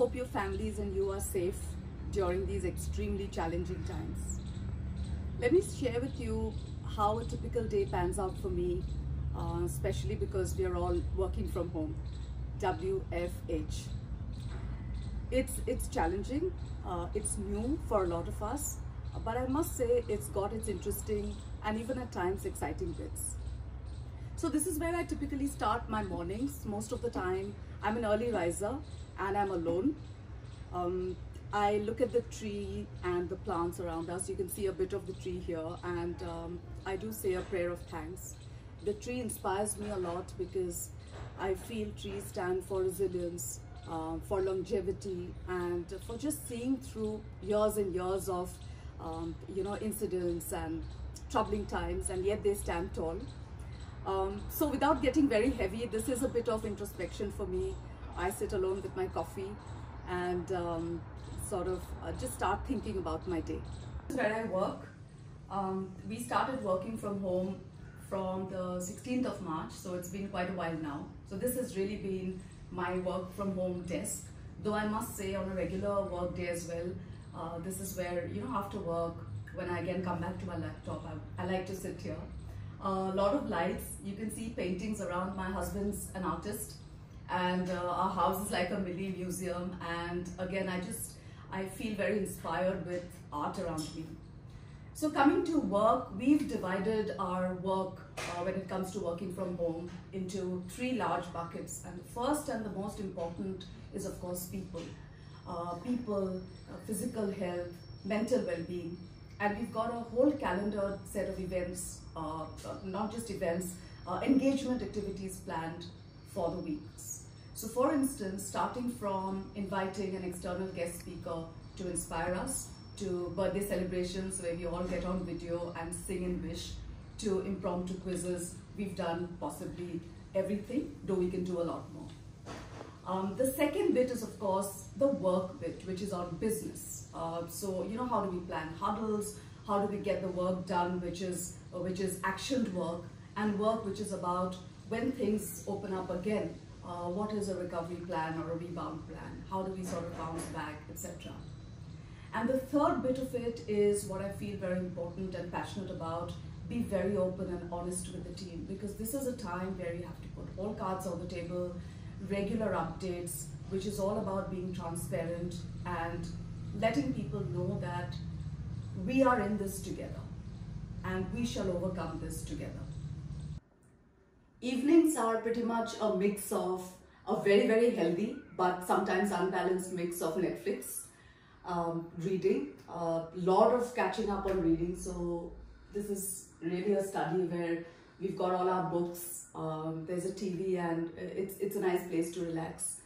hope your families and you are safe during these extremely challenging times. Let me share with you how a typical day pans out for me, uh, especially because we are all working from home. WFH. It's, it's challenging, uh, it's new for a lot of us, but I must say it's got its interesting and even at times exciting bits. So this is where I typically start my mornings. Most of the time, I'm an early riser and I'm alone. Um, I look at the tree and the plants around us. You can see a bit of the tree here and um, I do say a prayer of thanks. The tree inspires me a lot because I feel trees stand for resilience, uh, for longevity and for just seeing through years and years of um, you know incidents and troubling times and yet they stand tall. Um, so without getting very heavy, this is a bit of introspection for me. I sit alone with my coffee and um, sort of uh, just start thinking about my day. Where I work, um, we started working from home from the 16th of March, so it's been quite a while now. So this has really been my work from home desk, though I must say on a regular work day as well, uh, this is where, you know, after work, when I again come back to my laptop, I, I like to sit here. A uh, lot of lights, you can see paintings around. My husband's an artist and uh, our house is like a mini museum and again I just, I feel very inspired with art around me. So coming to work, we've divided our work uh, when it comes to working from home into three large buckets. And the first and the most important is of course people. Uh, people, uh, physical health, mental well-being. And we've got a whole calendar set of events, uh, not just events, uh, engagement activities planned for the weeks. So for instance, starting from inviting an external guest speaker to inspire us, to birthday celebrations where we all get on video and sing and wish, to impromptu quizzes, we've done possibly everything, though we can do a lot more. Um, the second bit is, of course, the work bit, which is on business. Uh, so, you know, how do we plan huddles? How do we get the work done, which is, uh, which is actioned work, and work which is about when things open up again, uh, what is a recovery plan or a rebound plan? How do we sort of bounce back, etc. And the third bit of it is what I feel very important and passionate about. Be very open and honest with the team because this is a time where you have to put all cards on the table, regular updates, which is all about being transparent and letting people know that we are in this together and we shall overcome this together. Evenings are pretty much a mix of a very, very healthy but sometimes unbalanced mix of Netflix, um, reading, a lot of catching up on reading. So this is really a study where we've got all our books, um, there's a TV and it's, it's a nice place to relax.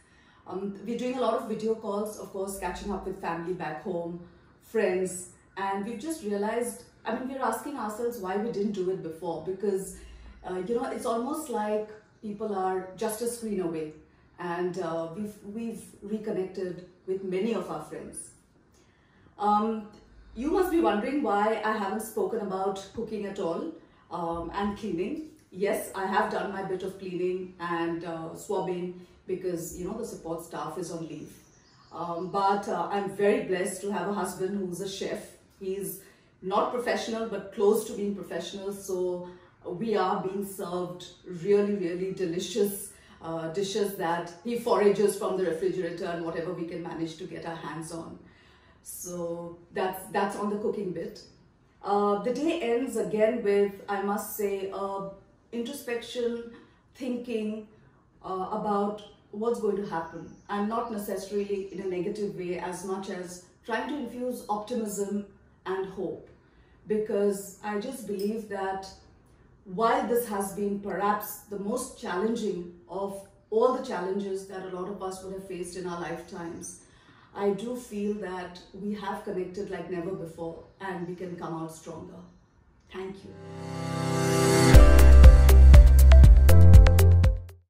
Um, we're doing a lot of video calls, of course, catching up with family back home, friends, and we've just realized, I mean, we're asking ourselves why we didn't do it before because uh, you know, it's almost like people are just a screen away and uh, we've, we've reconnected with many of our friends. Um, you must be wondering why I haven't spoken about cooking at all um, and cleaning. Yes, I have done my bit of cleaning and uh, swabbing because, you know, the support staff is on leave. Um, but uh, I'm very blessed to have a husband who's a chef. He's not professional, but close to being professional. So we are being served really, really delicious uh, dishes that he forages from the refrigerator and whatever we can manage to get our hands on. So that's, that's on the cooking bit. Uh, the day ends again with, I must say, uh, introspection, thinking uh, about what's going to happen and not necessarily in a negative way as much as trying to infuse optimism and hope because I just believe that while this has been perhaps the most challenging of all the challenges that a lot of us would have faced in our lifetimes, I do feel that we have connected like never before and we can come out stronger. Thank you.